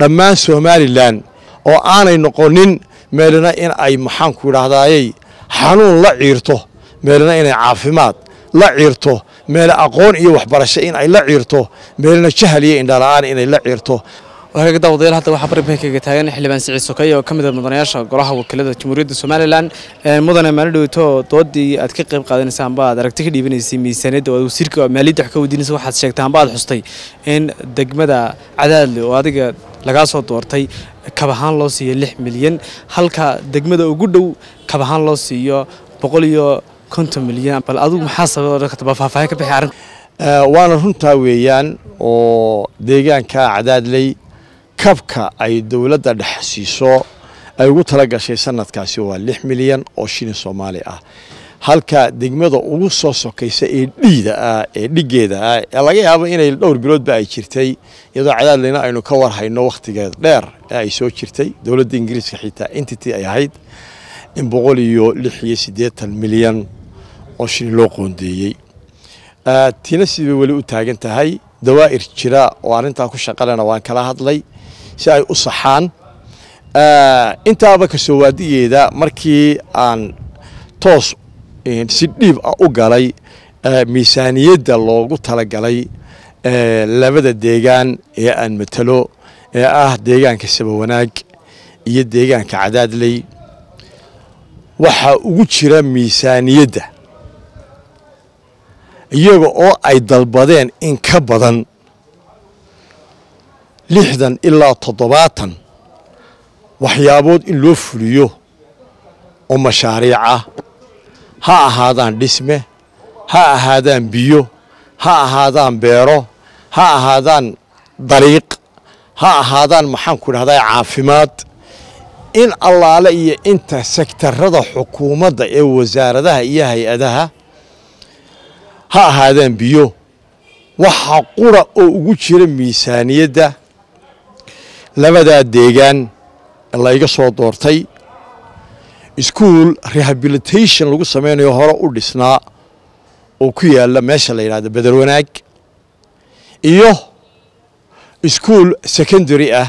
dhammaan somalilan oo aanay noqonin meelna in ay maxaanku idhahdaayey xanuun la ciirto meelna inay caafimaad la ciirto meele aqoon iyo waxbarasho in ay la ciirto meelna jahal iyo indhala-aan inay la ciirto. Warkaga daawadayaal hadda waxaa barbarkayga taagan xildhibaan siciid sokay oo ka mid ah mudanayaasha golaha wakiilada jamhuuriyadda somalilan mudane maalin dhowto doodii aad ka qayb qaadanaysa amba aad aragti ka dhiibanaysay miisaaniyadda oo wasiirka maaliyadda wax ka weydiinaysa waxaad sheegtay amba aad xustay in degmada cadaadle oo adiga lagaa soo doortay kab ahaan loo siiyo lix milyan. Halka degmada ugu dhow kab ahaan loo siiyo boqol iyo konton milyan. Bal adigu maxaa sababa faahfaahin ka bixi arrinta waana runtaa weeyaan oo deegaanka cadaadley kabka ay dowladda dhex siiso ay ugu tala gashay sanadkaasi waa lix milyan oo shilin soomaali ah halka degmada ugu soo sokaysa ee dhiida ah ee dhigeeda ah ee laga yaabo inay dhowr biloodba ay jirtay iyadoo cadaadleyna aynu ka warhayno wakhtigeed dheer ee ay soo jirtay. Dowladda ingiriiska xitaa entity ay ahayd in boqol iyo lix iyo siddeetan milyan oo shilin loo qoondeeyey. Tiina sidibay weli u taagan tahay. Dawaa'ir jira oo arrintaa ku shaqalena waan kala hadlay si ay u saxaan. Intaaba ka soo waadigeeda markii aan toos si dhiib ah u galay miisaaniyadda loogu talagalay labada deegaan ee aan matalo ee ah deegaanka sabawanaag iyo deegaanka cadaadley waxaa ugu jira miisaaniyadda iyaga oo ay dalbadeen in ka badan lixdan ilaa toddobaatan waxyaabood in loo fuliyo oo mashaariic ah ha ahaadaan dhisme ha ahaadaan biyo ha ahaadaan beero ha ahaadaan dariiq ha ahaadaan maxaanku idhahdaa caafimaad. In allaale iyo inta sektarada xukuumadda ee wasaaradaha iyo hay'adaha ha ahaadaan biyo. Waxaa qura oo ugu jira miisaaniyadda. Labadaa deegaan layga soo doortay ischool rehabilitation lagu samaynayo hore u dhisnaa oo ku yaalla meesha la yidhahdo bederwanaag iyo ischool secondary ah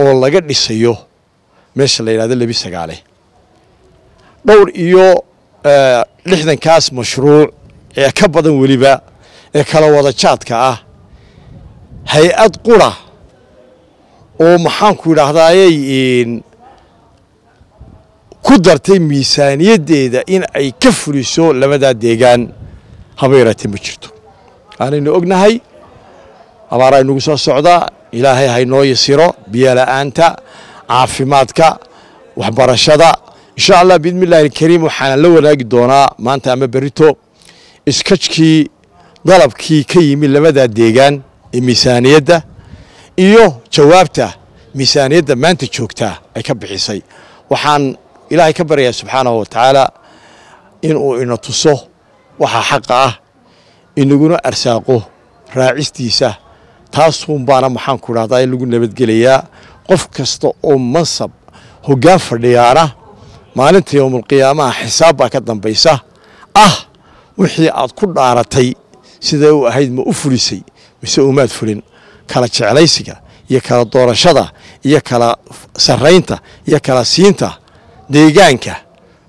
oo laga dhisayo meesha la yidhahdo lebi sagaale. Dhowr iyo lixdankaas mashruuc ee ka badan weliba ee kala wada jaadka ah hay'ad qura oo maxaanku idhaahdayey ku dartay miisaaniyaddeeda in ay ka fuliso labadaa deegaan haba yaraatee ma jirto. Aanaynu ognahay abaaraa inagu soo socdaa ilaahay haynoo yasiro biyola'aanta caafimaadka waxbarashada. Insha allah biidni illahi alkariim waxaana la wadaagi doonaa maanta ama berito iskajkii dalabkii ka yimi labadaa deegaan ee miisaaniyadda iyo jawaabta miisaaniyadda maanta joogtaa ay ka bixisay. Waxaan ilaahay ka baryayaa subxaanahu wa tacaala inuu ina tuso waxaa xaqa ah inaguna arsaaqo raacistiisa. Taasuun baana maxaanku idhahdaa in lagu nabadgelayaa qof kasta oo mansab hoggaan fadhiyaana maalinta yowmulqiyaamaha xisaab baa ka dambaysa. Ah wixii aad ku dhaaratay siday u ahayd ma u fulisay mise umaad fulin. Kala jeclaysiga iyo kala doorashada iyo kala sarraynta iyo kala siinta deegaanka.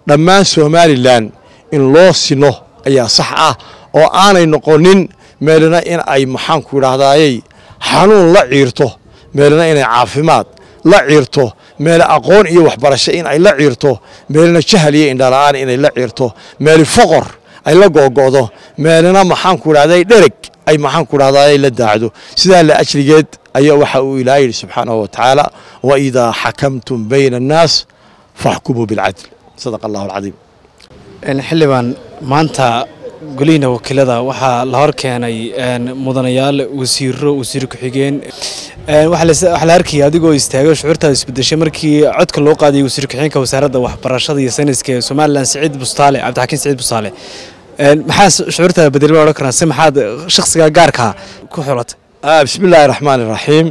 Dhammaan somalilan in loo sino ayaa sax ah oo aanay noqonin meelna in ay maxaanku idhahdaayey xanuun la ciirto meelna inay caafimaad la ciirto meele aqoon iyo waxbarasho in ay la ciirto meelna jahal iyo indhala-aan inay la ciirto meeli foqor ay la googo'do meelna maxaanku idhahday dhereg ay maxaanku idhahdaay la daacdo. Sidaa la ajrigeed ayaa waxa uu ilaaha yidhi subxaanahu wa tacaala wa idaa xakamtum bayna annaas faxkumuu bilcadl sadaqa allahu alcadiim xildhibaan maanta golihiina wakiilada waxaa la hor keenay mudanayaal wasiiro wasiir ku-xigeen waxaa la arkaya adigoo istaagay shucuurtaada isbedeshay markii codka loo qaadayay wasiir ku-xigeenka wasaaradda waxbarashada iyo sayniska ee somalilan siciid bustaale cabdixakiin siciid bustaale maxaa shucuurtaada bedelma odhan karnaa si maxaad shakhsiga gaarkaa ku xulatay bismi illaahi raxmaan iraxiim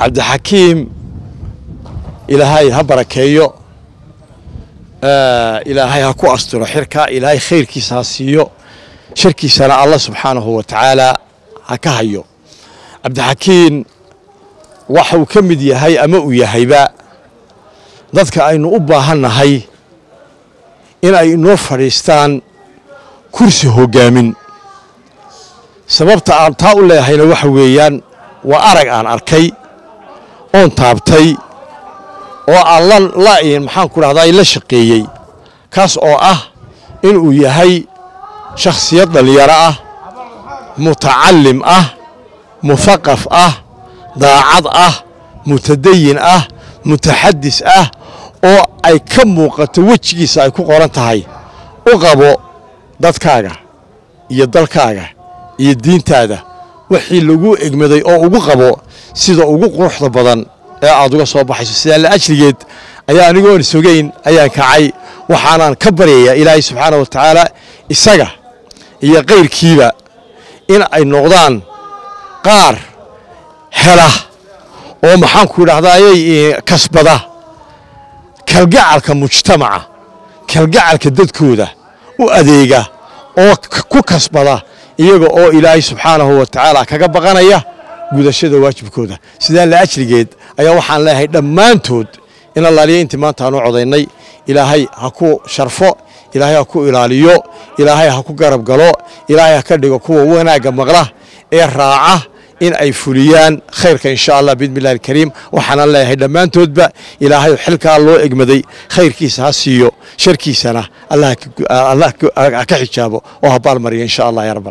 cabdixakiim ilaahay ha barakeeyo. Ilaahay ha ku asturo xirka. Ilaahay khayrkiisa ha siiyo. Sharkiisana allah subxaanahu wa tacaala ha ka hayo. Cabdixakiin waxa uu ka mid yahay ama uu yahayba dadka aynu u baahannahay in ay inoo fadhiistaan kursi hoggaamin. Sababta aan taa u leehayna waxa weeyaan waa arag aan arkay oon taabtay oo aan la maxaan ku dhahdaa la shaqeeyey. Kaas oo ah inuu yahay shakhsiyad dhallinyaro ah mutacallim ah muthaqaf ah daacad ah mutadayin ah mutaxadis ah oo ay ka muuqato wejigiisa ay ku qoran tahay. U qabo dadkaaga iyo dalkaaga iyo diintaada wixii lagu egmaday oo ugu qabo sida ugu quruxda badan ee aad uga soo baxayso. Sidaa la ajligeed ayaa anigoon sogayn ayaan kacay. Waxaanaan ka baryayaa ilaahay subxaana wa tacaala isaga iyo kayrkiiba in ay noqdaan qaar hela oo maxaanku idhahdaayay kasbada kalgacalka mujtamaca kalgacalka dadkooda u adeega oo ku kasbada iyaga oo ilaahay subxaanahu wa tacaala kaga baqanaya gudashada waajibkooda. Sidaa la ajligeed ayaa waxaan leeyahay dhammaantood in allaaliya intii maanta aanu codaynay ilaahay ha ku sharfo ilaahay ha ku ilaaliyo ilaahay ha ku garab galo ilaahay ha ka dhigo kuwa wanaagga maqla ee raaca in ay fuliyaan khayrka insha allah biidni illahi alkariim waxaanan leeyahay dhammaantoodba ilaahay xilkaa loo egmaday khayrkiisa ha siiyo sharkiisana allah ha ka xijaabo oo ha baalmariya insha allah ya rabb